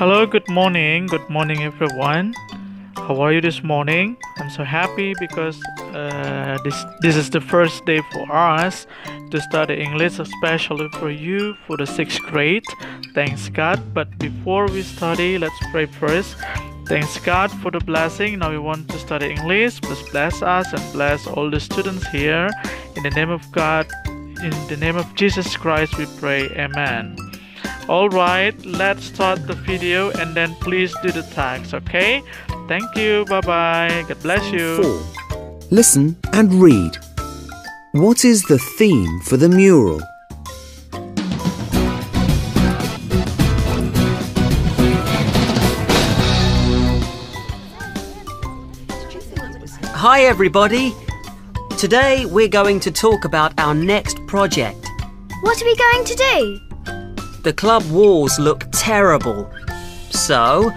Hello, good morning. Good morning, everyone. How are you this morning? I'm so happy because uh, this this is the first day for us to study English, especially for you for the sixth grade. Thanks God. But before we study, let's pray first. Thanks God for the blessing. Now we want to study English. Please bless us and bless all the students here. In the name of God, in the name of Jesus Christ, we pray. Amen. Alright, let's start the video and then please do the tags, okay? Thank you, bye bye, God bless you. 4. Listen and read. What is the theme for the mural? Hi, everybody. Today we're going to talk about our next project. What are we going to do? The club walls look terrible. So,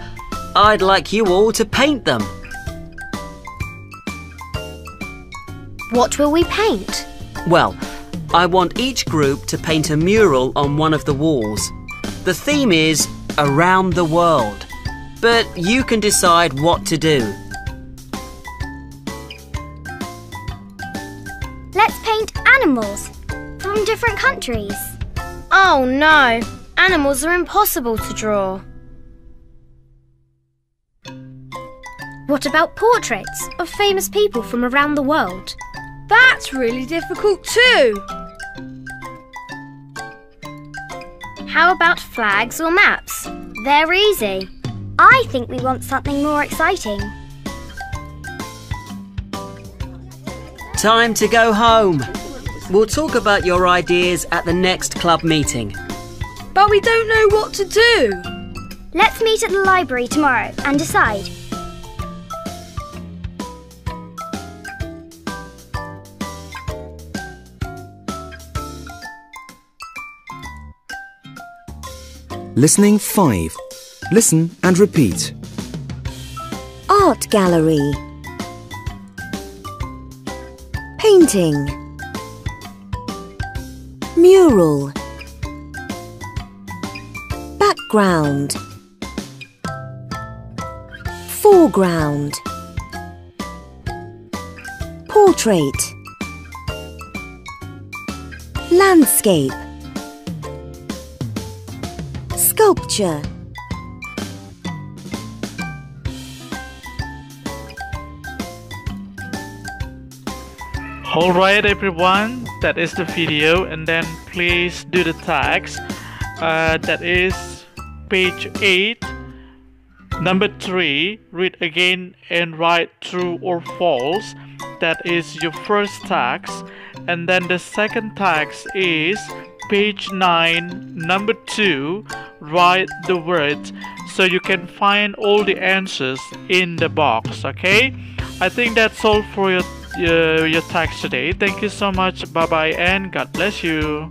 I'd like you all to paint them. What will we paint? Well, I want each group to paint a mural on one of the walls. The theme is Around the World. But you can decide what to do. Let's paint animals from different countries. Oh no, animals are impossible to draw. What about portraits of famous people from around the world? That's really difficult too. How about flags or maps? They're easy. I think we want something more exciting. Time to go home. We'll talk about your ideas at the next club meeting. But we don't know what to do. Let's meet at the library tomorrow and decide. Listening 5. Listen and repeat. Art gallery. Painting. Mural. Background. Foreground. Portrait. Landscape. Sculpture. Alright, everyone, that is the video, and then please do the tags. Uh, that is page 8, number 3. Read again and write true or false. That is your first tags. And then the second tags is page 9, number 2. Write the words so you can find all the answers in the box, okay? I think that's all for your your, your tags today. Thank you so much. Bye bye and God bless you.